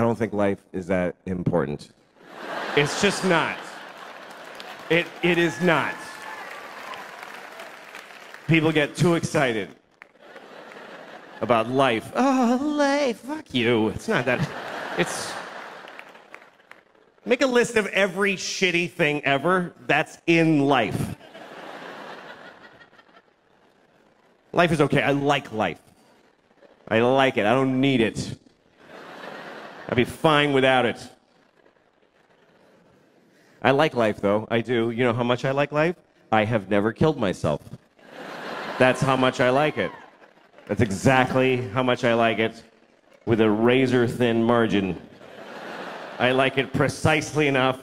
I don't think life is that important. It's just not. It, it is not. People get too excited about life. Oh, life. Fuck you. It's not that. It's. Make a list of every shitty thing ever that's in life. Life is okay. I like life. I like it. I don't need it. I'd be fine without it. I like life, though. I do. You know how much I like life? I have never killed myself. That's how much I like it. That's exactly how much I like it, with a razor thin margin. I like it precisely enough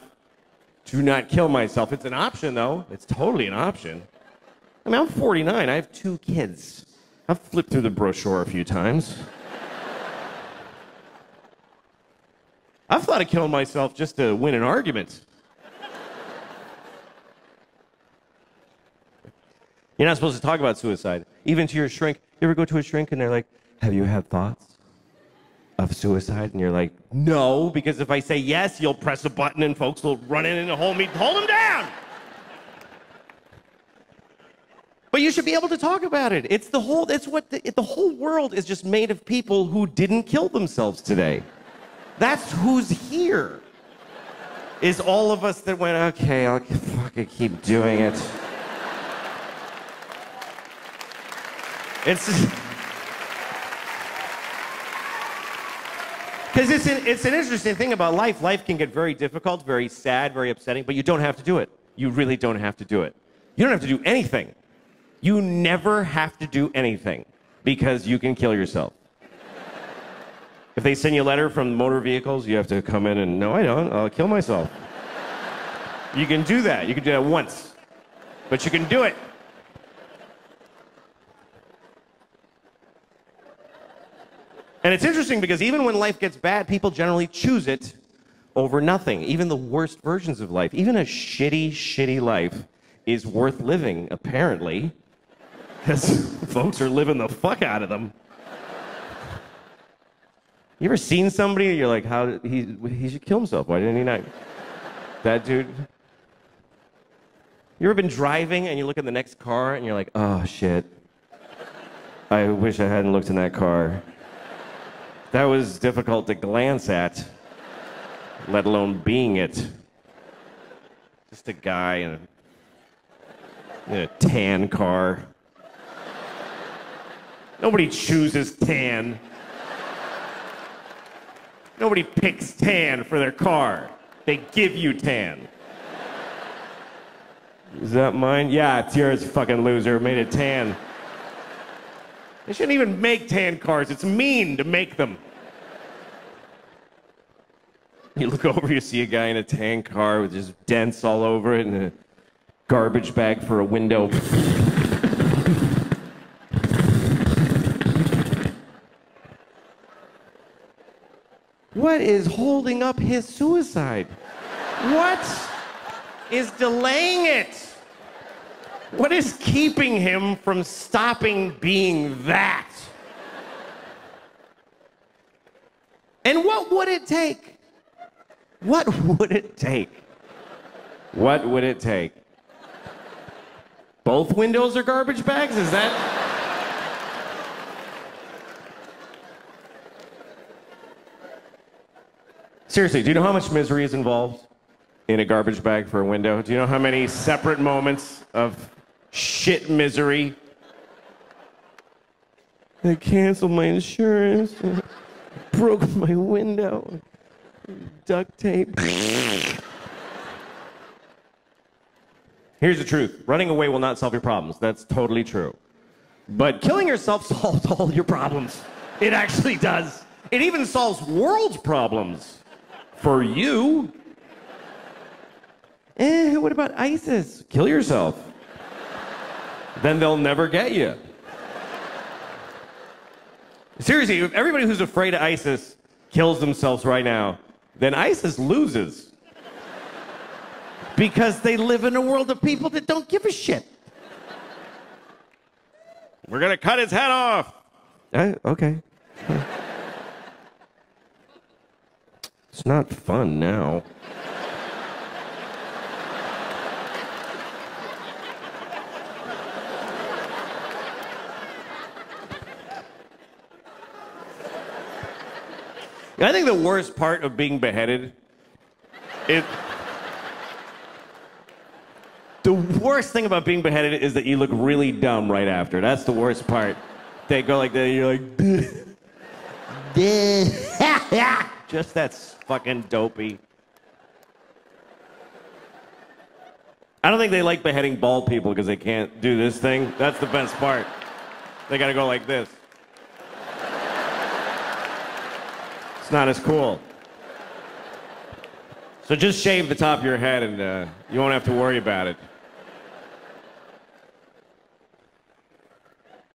to not kill myself. It's an option, though. It's totally an option. I mean, I'm 49. I have two kids. I've flipped through the brochure a few times. I've thought of killing myself just to win an argument. You're not supposed to talk about suicide, even to your shrink. You ever go to a shrink and they're like, Have you had thoughts of suicide? And you're like, No, because if I say yes, you'll press a button and folks will run in and hold me, hold them down. But you should be able to talk about it. It's the whole, it's what the, it, the whole world is just made of people who didn't kill themselves today. That's who's here. Is all of us that went, okay, I'll fucking keep doing it. It's because it's an, it's an interesting thing about life. Life can get very difficult, very sad, very upsetting, but you don't have to do it. You really don't have to do it. You don't have to do anything. You never have to do anything because you can kill yourself. If they send you a letter from motor vehicles, you have to come in and, no, I don't, I'll kill myself. You can do that. You can do that once, but you can do it. And it's interesting because even when life gets bad, people generally choose it over nothing. Even the worst versions of life, even a shitty, shitty life is worth living, apparently, because folks are living the fuck out of them. You ever seen somebody you're like, how did he he should kill himself? Why didn't he not? That dude. You ever been driving and you look in the next car and you're like, oh shit. I wish I hadn't looked in that car. That was difficult to glance at, let alone being it. Just a guy in a, in a tan car. Nobody chooses tan. Nobody picks tan for their car. They give you tan. Is that mine? Yeah, it's yours, fucking loser. Made it tan. They shouldn't even make tan cars. It's mean to make them. You look over, you see a guy in a tan car with just dents all over it and a garbage bag for a window. What is holding up his suicide? What is delaying it? What is keeping him from stopping being that? And what would it take? What would it take? What would it take? Both windows are garbage bags? Is that. Seriously, do you know how much misery is involved in a garbage bag for a window? Do you know how many separate moments of shit misery? They canceled my insurance, broke my window, duct tape. Here's the truth running away will not solve your problems. That's totally true. But killing yourself solves all your problems. It actually does. It even solves world problems for you. Eh, what about ISIS? Kill yourself. then they'll never get you. Seriously, if everybody who's afraid of ISIS kills themselves right now, then ISIS loses. Because they live in a world of people that don't give a shit. We're gonna cut his head off. Uh, okay. It's not fun now. I think the worst part of being beheaded it the worst thing about being beheaded is that you look really dumb right after. That's the worst part. They go like that, and you're like, just that's fucking dopey. I don't think they like beheading bald people because they can't do this thing. That's the best part. They gotta go like this. It's not as cool. So just shave the top of your head and uh, you won't have to worry about it.